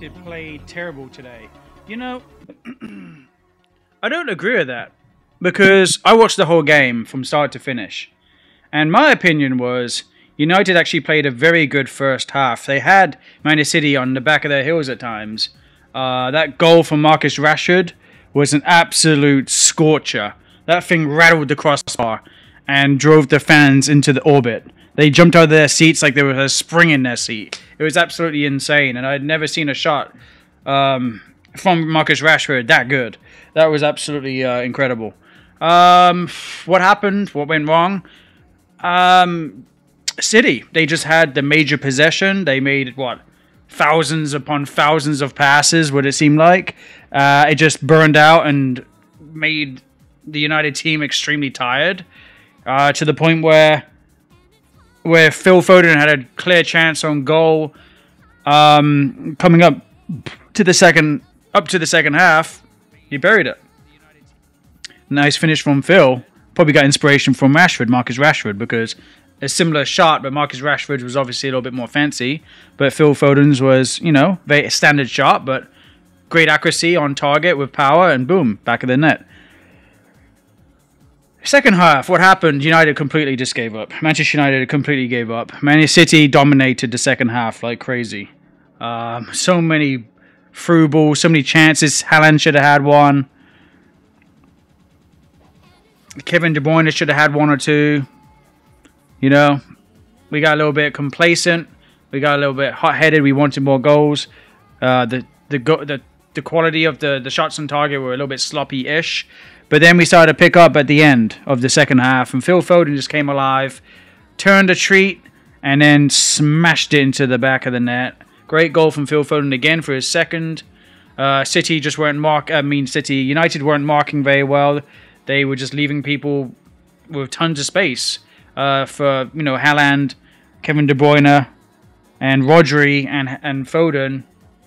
United played terrible today. You know, I don't agree with that because I watched the whole game from start to finish, and my opinion was United actually played a very good first half. They had Man City on the back of their heels at times. Uh, that goal from Marcus Rashford was an absolute scorcher. That thing rattled the crossbar and drove the fans into the orbit. They jumped out of their seats like there was a spring in their seat. It was absolutely insane, and I'd never seen a shot um, from Marcus Rashford that good. That was absolutely uh, incredible. Um, what happened? What went wrong? Um, City. They just had the major possession. They made what thousands upon thousands of passes. What it seemed like. Uh, it just burned out and made the United team extremely tired uh, to the point where where Phil Foden had a clear chance on goal um, coming up to the second up to the second half. He buried it. Nice finish from Phil. Probably got inspiration from Rashford, Marcus Rashford, because a similar shot, but Marcus Rashford was obviously a little bit more fancy. But Phil Foden's was, you know, very standard shot, but great accuracy on target with power, and boom, back of the net. Second half, what happened? United completely just gave up. Manchester United completely gave up. Man City dominated the second half like crazy. Um, so many through balls, so many chances. Haaland should have had one. Kevin De Bruyne should have had one or two. You know, we got a little bit complacent. We got a little bit hot-headed. We wanted more goals. Uh, the the the the quality of the the shots on target were a little bit sloppy-ish. But then we started to pick up at the end of the second half, and Phil Foden just came alive, turned a treat, and then smashed it into the back of the net. Great goal from Phil Foden again for his second. Uh, City just weren't mark. I mean, City United weren't marking very well. They were just leaving people with tons of space uh, for you know Haaland, Kevin De Bruyne, and Rodri and and Foden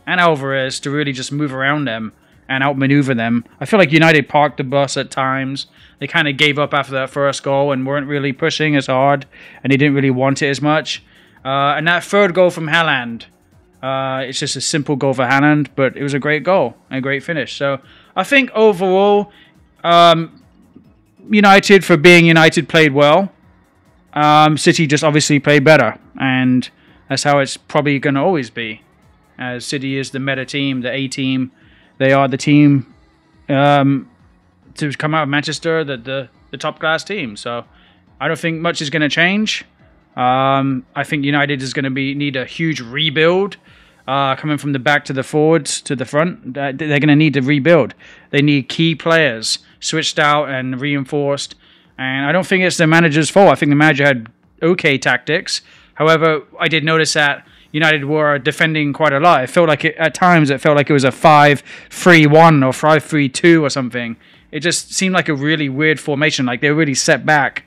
and Alvarez to really just move around them and outmaneuver them. I feel like United parked the bus at times. They kind of gave up after that first goal and weren't really pushing as hard, and they didn't really want it as much. Uh, and that third goal from Haaland, uh, it's just a simple goal for Haaland, but it was a great goal and a great finish. So I think overall, um, United, for being United, played well. Um, City just obviously played better, and that's how it's probably going to always be. As City is the meta team, the A team, they are the team um, to come out of Manchester, the, the, the top class team. So I don't think much is going to change. Um, I think United is going to be need a huge rebuild. Uh, coming from the back to the forwards to the front, they're going to need to rebuild. They need key players switched out and reinforced. And I don't think it's the manager's fault. I think the manager had okay tactics. However, I did notice that United were defending quite a lot. It felt like it, at times it felt like it was a 5-3-1 or 5-3-2 or something. It just seemed like a really weird formation. Like they were really set back,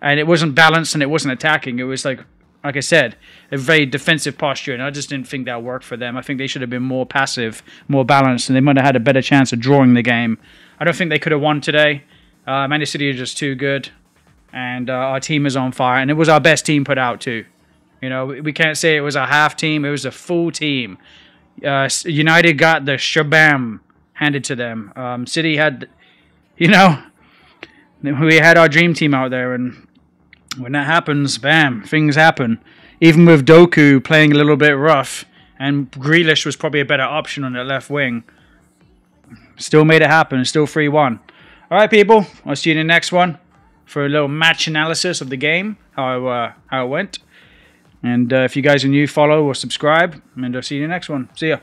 and it wasn't balanced and it wasn't attacking. It was like, like I said, a very defensive posture, and I just didn't think that worked for them. I think they should have been more passive, more balanced, and they might have had a better chance of drawing the game. I don't think they could have won today. Uh, Manchester City are just too good, and uh, our team is on fire, and it was our best team put out too. You know, we can't say it was a half team; it was a full team. Uh, United got the shabam handed to them. Um, City had, you know, we had our dream team out there, and when that happens, bam, things happen. Even with Doku playing a little bit rough, and Grealish was probably a better option on the left wing. Still made it happen. Still 3 1. All right, people. I'll see you in the next one for a little match analysis of the game, how, uh, how it went. And uh, if you guys are new, follow or subscribe. And I'll see you in the next one. See ya.